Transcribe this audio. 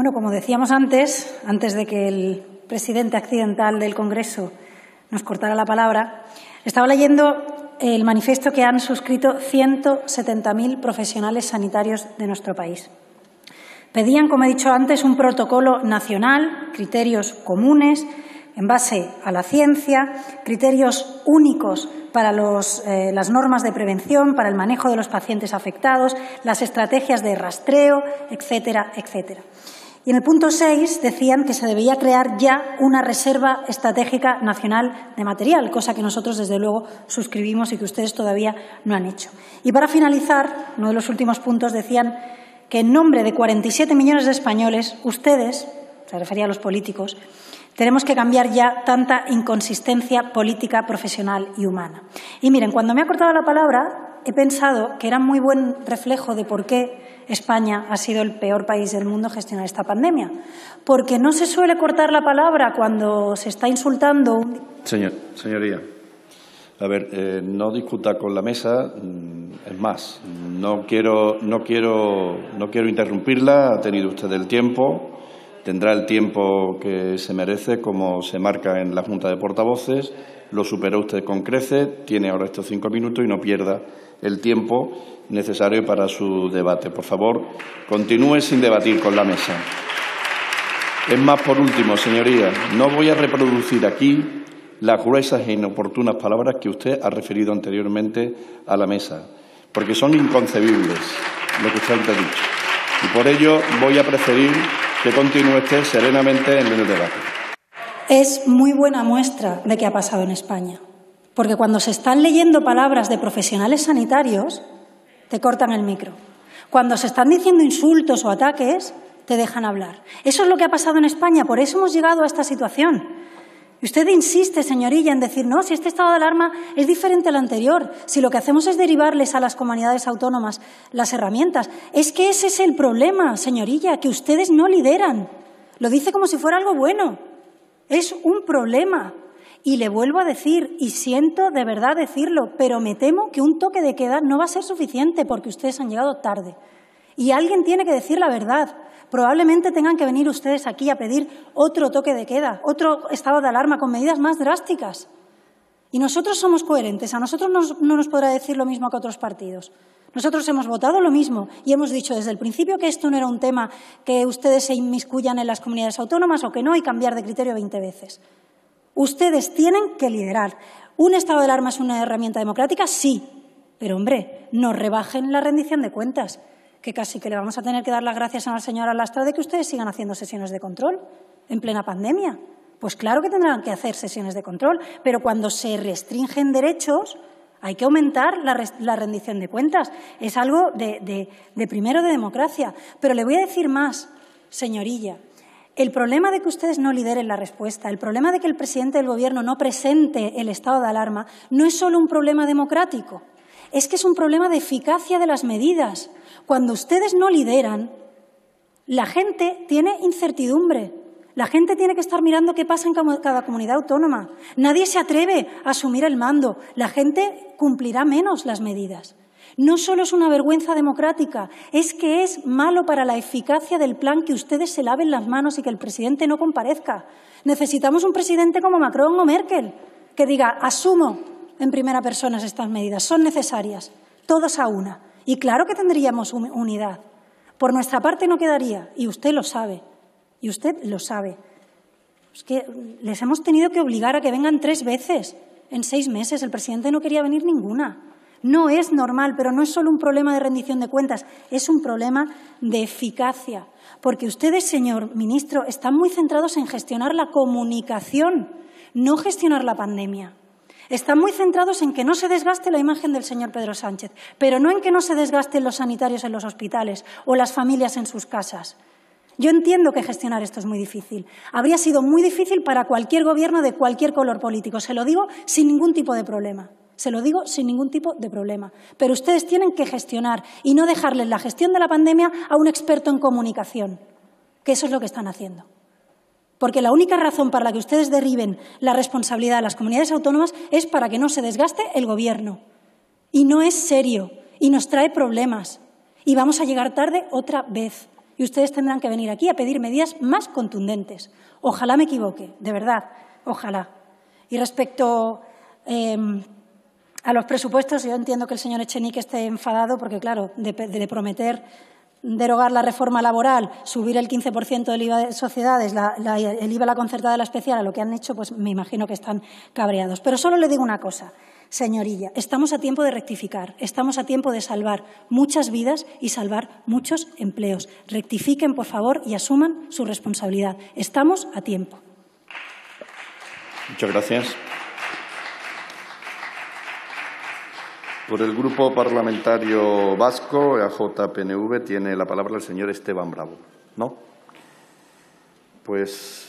Bueno, como decíamos antes, antes de que el presidente accidental del Congreso nos cortara la palabra, estaba leyendo el manifiesto que han suscrito 170.000 profesionales sanitarios de nuestro país. Pedían, como he dicho antes, un protocolo nacional, criterios comunes en base a la ciencia, criterios únicos para eh, las normas de prevención, para el manejo de los pacientes afectados, las estrategias de rastreo, etcétera, etcétera. Y en el punto 6 decían que se debía crear ya una reserva estratégica nacional de material, cosa que nosotros, desde luego, suscribimos y que ustedes todavía no han hecho. Y para finalizar, uno de los últimos puntos decían que en nombre de 47 millones de españoles, ustedes, se refería a los políticos, tenemos que cambiar ya tanta inconsistencia política, profesional y humana. Y miren, cuando me ha cortado la palabra, he pensado que era muy buen reflejo de por qué España ha sido el peor país del mundo gestionar esta pandemia. Porque no se suele cortar la palabra cuando se está insultando. Señor, señoría. A ver, eh, no discuta con la mesa. Mm, es más, no quiero, no quiero, no quiero interrumpirla. Ha tenido usted el tiempo. Tendrá el tiempo que se merece, como se marca en la Junta de Portavoces. Lo superó usted con crece. Tiene ahora estos cinco minutos y no pierda el tiempo necesario para su debate. Por favor, continúe sin debatir con la mesa. Es más, por último, señoría, no voy a reproducir aquí las gruesas e inoportunas palabras que usted ha referido anteriormente a la mesa, porque son inconcebibles lo que usted ha dicho. Y por ello voy a preferir que continúe usted serenamente en el debate. Es muy buena muestra de qué ha pasado en España, porque cuando se están leyendo palabras de profesionales sanitarios, te cortan el micro. Cuando se están diciendo insultos o ataques, te dejan hablar. Eso es lo que ha pasado en España, por eso hemos llegado a esta situación. Y usted insiste, señorilla, en decir, no, si este estado de alarma es diferente al anterior, si lo que hacemos es derivarles a las comunidades autónomas las herramientas. Es que ese es el problema, señorilla, que ustedes no lideran. Lo dice como si fuera algo bueno. Es un problema. Y le vuelvo a decir, y siento de verdad decirlo, pero me temo que un toque de queda no va a ser suficiente porque ustedes han llegado tarde. Y alguien tiene que decir la verdad. Probablemente tengan que venir ustedes aquí a pedir otro toque de queda, otro estado de alarma con medidas más drásticas. Y nosotros somos coherentes. A nosotros no nos podrá decir lo mismo que otros partidos. Nosotros hemos votado lo mismo y hemos dicho desde el principio que esto no era un tema que ustedes se inmiscuyan en las comunidades autónomas o que no y cambiar de criterio 20 veces. Ustedes tienen que liderar. ¿Un estado de alarma es una herramienta democrática? Sí. Pero, hombre, no rebajen la rendición de cuentas que casi que le vamos a tener que dar las gracias a la señora Lastra de que ustedes sigan haciendo sesiones de control en plena pandemia. Pues claro que tendrán que hacer sesiones de control, pero cuando se restringen derechos hay que aumentar la, rendición de cuentas. Es algo de, de primero de democracia. Pero le voy a decir más, señorilla. El problema de que ustedes no lideren la respuesta, el problema de que el presidente del Gobierno no presente el estado de alarma, no es solo un problema democrático, es que es un problema de eficacia de las medidas. Cuando ustedes no lideran, la gente tiene incertidumbre. La gente tiene que estar mirando qué pasa en cada comunidad autónoma. Nadie se atreve a asumir el mando. La gente cumplirá menos las medidas. No solo es una vergüenza democrática, es que es malo para la eficacia del plan que ustedes se laven las manos y que el presidente no comparezca. Necesitamos un presidente como Macron o Merkel que diga, asumo en primera persona estas medidas, son necesarias, todos a una. Y claro que tendríamos unidad. Por nuestra parte no quedaría, y usted lo sabe, y usted lo sabe. Es que les hemos tenido que obligar a que vengan tres veces en seis meses. El presidente no quería venir ninguna. No es normal, pero no es solo un problema de rendición de cuentas, es un problema de eficacia. Porque ustedes, señor ministro, están muy centrados en gestionar la comunicación, no gestionar la pandemia. Están muy centrados en que no se desgaste la imagen del señor Pedro Sánchez, pero no en que no se desgasten los sanitarios en los hospitales o las familias en sus casas. Yo entiendo que gestionar esto es muy difícil. Habría sido muy difícil para cualquier gobierno de cualquier color político. Se lo digo sin ningún tipo de problema. Se lo digo sin ningún tipo de problema. Pero ustedes tienen que gestionar y no dejarles la gestión de la pandemia a un experto en comunicación, que eso es lo que están haciendo. Porque la única razón para la que ustedes derriben la responsabilidad de las comunidades autónomas es para que no se desgaste el Gobierno. Y no es serio y nos trae problemas. Y vamos a llegar tarde otra vez. Y ustedes tendrán que venir aquí a pedir medidas más contundentes. Ojalá me equivoque, de verdad, ojalá. Y respecto em, a los presupuestos, yo entiendo que el señor Echenique esté enfadado porque, claro, de, prometer derogar la reforma laboral, subir el 15% del IVA de sociedades, el IVA la concertada, la especial, a lo que han hecho, pues me imagino que están cabreados. Pero solo le digo una cosa. Señorilla, estamos a tiempo de rectificar, estamos a tiempo de salvar muchas vidas y salvar muchos empleos. Rectifiquen, por favor, y asuman su responsabilidad. Estamos a tiempo. Muchas gracias. Por el Grupo Parlamentario Vasco, AJPNV, tiene la palabra el señor Esteban Bravo. ¿No? Pues